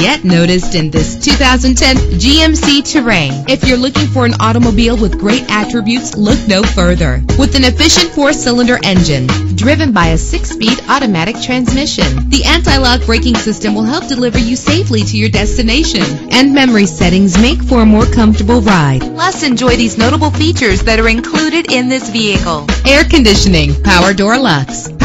get noticed in this 2010 GMC Terrain. If you're looking for an automobile with great attributes, look no further. With an efficient four-cylinder engine driven by a six-speed automatic transmission, the anti-lock braking system will help deliver you safely to your destination. And memory settings make for a more comfortable ride. Plus, enjoy these notable features that are included in this vehicle. Air conditioning, power door locks,